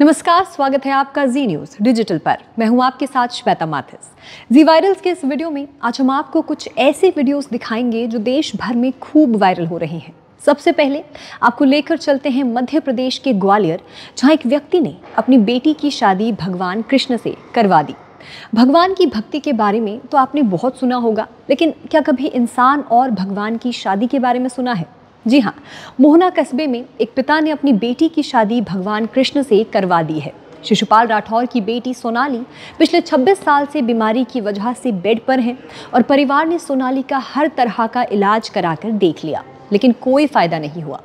नमस्कार, स्वागत है आपका जी न्यूज़ डिजिटल पर। मैं हूँ आपके साथ श्वेता माथिस। जी वायरल्स के इस वीडियो में आज हम आपको कुछ ऐसे वीडियोस दिखाएँगे जो देश भर में खूब वायरल हो रहे हैं। सबसे पहले आपको लेकर चलते हैं मध्य प्रदेश के ग्वालियर, जहाँ एक व्यक्ति ने अपनी बेटी की शादी भगवान कृष्ण से करवा दी। भगवान की भक्ति के बारे में तो आपने बहुत सुना होगा, लेकिन क्या कभी इंसान और भगवान की शादी के बारे में सुना है? जी हाँ मोहना कस्बे में एक पिता ने अपनी बेटी की शादी भगवान कृष्ण से करवा दी है। शिशुपाल राठौर की बेटी सोनाली पिछले 26 साल से बीमारी की वजह से बेड पर है और परिवार ने सोनाली का हर तरह का इलाज कराकर देख लिया, लेकिन कोई फ़ायदा नहीं हुआ।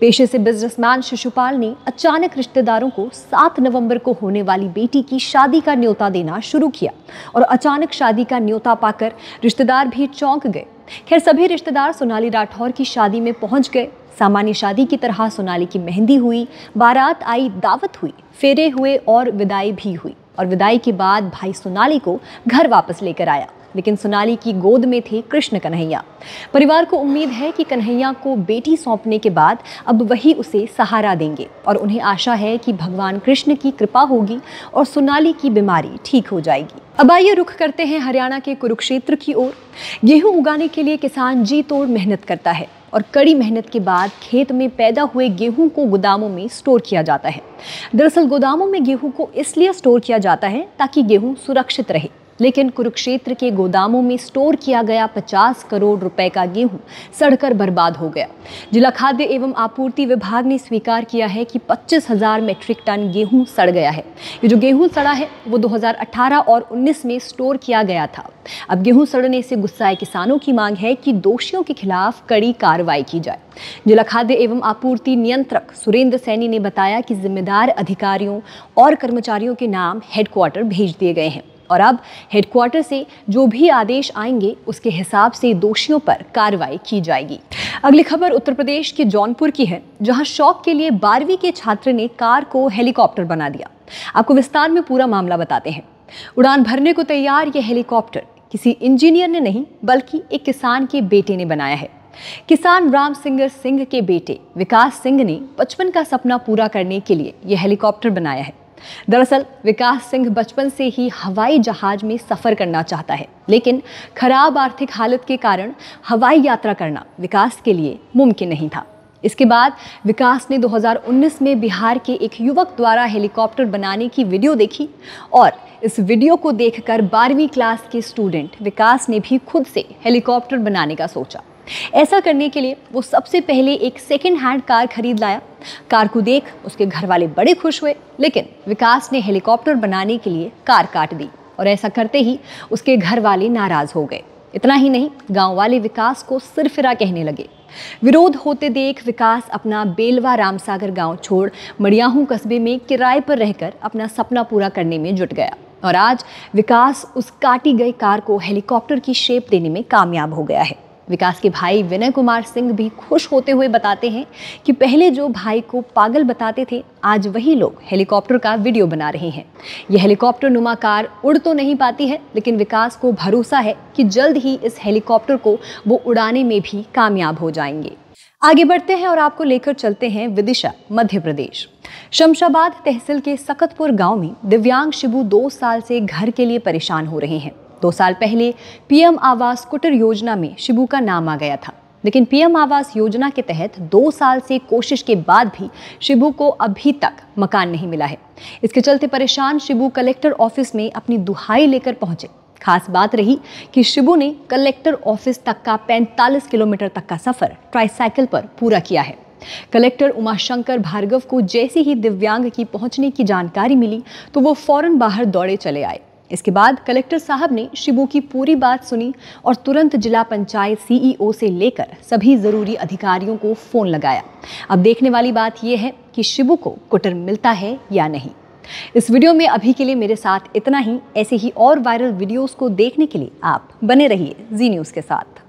पेशे से बिजनेसमैन शिशुपाल ने अचानक रिश्तेदारों को 7 नवंबर को होने वाली बेटी की शादी का न्योता देना शुरू किया और अचानक शादी का न्योता पाकर रिश्तेदार भी चौंक गए। खैर, सभी रिश्तेदार सोनाली राठौर की शादी में पहुँच गए। सामान्य शादी की तरह सोनाली की मेहंदी हुई, बारात आई, दावत हुई, फेरे हुए और विदाई भी हुई। और विदाई के बाद भाई सोनाली को घर वापस लेकर आया। लेकिन सोनाली की गोद में थे कृष्ण कन्हैया। परिवार को उम्मीद है कि कन्हैया को बेटी सौंपने के बाद अब वही उसे सहारा देंगे। और उन्हें आशा है कि भगवान कृष्ण की कृपा होगी और सोनाली की बीमारी ठीक हो जाएगी। अब आइए रुख करते हैं हरियाणा के कुरुक्षेत्र की ओर। गेहूँ उगाने के लिए किसान जी तोड़ मेहनत करता है और कड़ी मेहनत के बाद खेत में पैदा हुए गेहूँ को गोदामों में स्टोर किया जाता है। दरअसल गोदामों में गेहूँ को इसलिए स्टोर किया जाता है ताकि गेहूँ सुरक्षित रहे। लेकिन कुरुक्षेत्र के गोदामों में स्टोर किया गया 50 करोड़ रुपए का गेहूँ सड़कर बर्बाद हो गया। जिला खाद्य एवं आपूर्ति विभाग ने स्वीकार किया है कि पच्चीस हज़ार मेट्रिक टन गेहूँ सड़ गया है। ये जो गेहूँ सड़ा है, वो 2018 और 19 में स्टोर किया गया था। अब गेहूँ सड़ने से गुस्साए किसानों की मांग है कि दोषियों के खिलाफ कड़ी कार्रवाई की जाए। जिला खाद्य एवं आपूर्ति नियंत्रक सुरेंद्र सैनी ने बताया कि जिम्मेदार अधिकारियों और कर्मचारियों के नाम हेडक्वार्टर भेज दिए गए हैं। और अब हेडक्वार्टर से जो भी आदेश आएँगे, उसके हिसाब से दोषियों पर कार्रवाई की जाएगी। अगली खबर उत्तर प्रदेश के जौनपुर की है, जहाँ शौक के लिए बारहवीं के छात्र ने कार को हेलीकॉप्टर बना दिया। आपको विस्तार में पूरा मामला बताते हैं। उड़ान भरने को तैयार यह हेलीकॉप्टर किसी इंजीनियर ने नहीं, बल्कि एक किसान के बेटे ने बनाया है। किसान राम सिंगर सिंह के बेटे विकास सिंह ने बचपन का सपना पूरा करने के लिए यह हेलीकॉप्टर बनाया है। दरअसल, विकास सिंह बचपन से ही हवाई जहाज़ में सफ़र करना चाहता है। लेकिन खराब आर्थिक हालत के कारण हवाई यात्रा करना विकास के लिए मुमकिन नहीं था। इसके बाद विकास ने 2019 में बिहार के एक युवक द्वारा हेलीकॉप्टर बनाने की वीडियो देखी और इस वीडियो को देखकर बारहवीं क्लास के स्टूडेंट विकास ने भी खुद से हेलीकॉप्टर बनाने का सोचा। ऐसा करने के लिए वो सबसे पहले एक सेकेंड हैंड कार खरीद लाया। कार को देख उसके घर वाले बड़े खुश हुए, लेकिन विकास ने हेलीकॉप्टर बनाने के लिए कार काट दी और ऐसा करते ही उसके घर वाले नाराज़ हो गए। इतना ही नहीं गाँव वाले विकास को सिरफिरा कहने लगे। विरोध होते देख विकास अपना बेलवा रामसागर गाँव छोड़ मड़ियाहू कस्बे में किराए पर रहकर अपना सपना पूरा करने में जुट गया और आज विकास उस काटी गई कार को हेलीकॉप्टर की शेप देने में कामयाब हो गया है। विकास के भाई विनय कुमार सिंह भी खुश होते हुए बताते हैं कि पहले जो भाई को पागल बताते थे, आज वही लोग हेलीकॉप्टर का वीडियो बना रहे हैं। यह हेलीकॉप्टर नुमा कार उड़ तो नहीं पाती है, लेकिन विकास को भरोसा है कि जल्द ही इस हेलीकॉप्टर को वो उड़ाने में भी कामयाब हो जाएँगे। आगे बढ़ते हैं और आपको लेकर चलते हैं विदिशा, मध्य प्रदेश। शमशाबाद तहसील के सकतपुर गाँव में दिव्यांग शिबू दो साल से घर के लिए परेशान हो रहे हैं। दो साल पहले पीएम आवास कुटर योजना में शिबू का नाम आ गया था। लेकिन पीएम आवास योजना के तहत दो साल से कोशिश के बाद भी शिबू को अभी तक मकान नहीं मिला है। इसके चलते परेशान शिबू कलेक्टर ऑफ़िस में अपनी दुहाई लेकर पहुँचे। खास बात रही कि शिबू ने कलेक्टर ऑफ़िस तक का 45 किलोमीटर तक का सफ़र ट्राईसाइकिल पर पूरा किया है। कलेक्टर उमाशंकर भार्गव को जैसे ही दिव्यांग की पहुँचने की जानकारी मिली तो वो फ़ौरन बाहर दौड़े चले आए। इसके बाद कलेक्टर साहब ने शिबू की पूरी बात सुनी और तुरंत जिला पंचायत सीईओ से लेकर सभी ज़रूरी अधिकारियों को फ़ोन लगाया। अब देखने वाली बात यह है कि शिबू को कुटर मिलता है या नहीं। इस वीडियो में अभी के लिए मेरे साथ इतना ही। ऐसे ही और वायरल वीडियोस को देखने के लिए आप बने रहिए जी न्यूज़ के साथ।